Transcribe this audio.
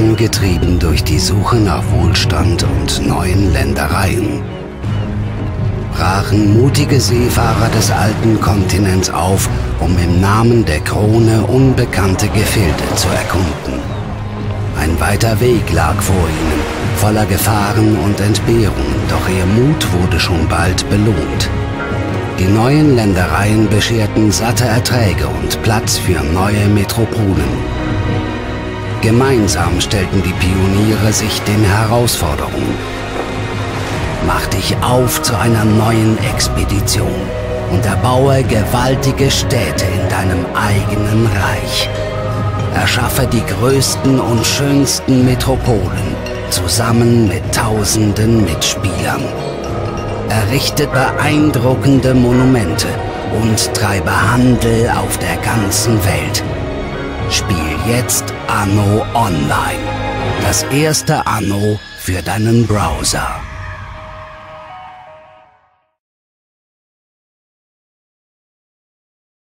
angetrieben durch die Suche nach Wohlstand und neuen Ländereien, brachen mutige Seefahrer des alten Kontinents auf, um im Namen der Krone unbekannte Gefilde zu erkunden. Ein weiter Weg lag vor ihnen, voller Gefahren und Entbehrungen, doch ihr Mut wurde schon bald belohnt. Die neuen Ländereien bescherten satte Erträge und Platz für neue Metropolen. Gemeinsam stellten die Pioniere sich den Herausforderungen. Mach dich auf zu einer neuen Expedition und erbaue gewaltige Städte in deinem eigenen Reich. Erschaffe die größten und schönsten Metropolen zusammen mit tausenden Mitspielern errichte beeindruckende Monumente und treibe Handel auf der ganzen Welt. Spiel jetzt Anno Online. Das erste Anno für deinen Browser.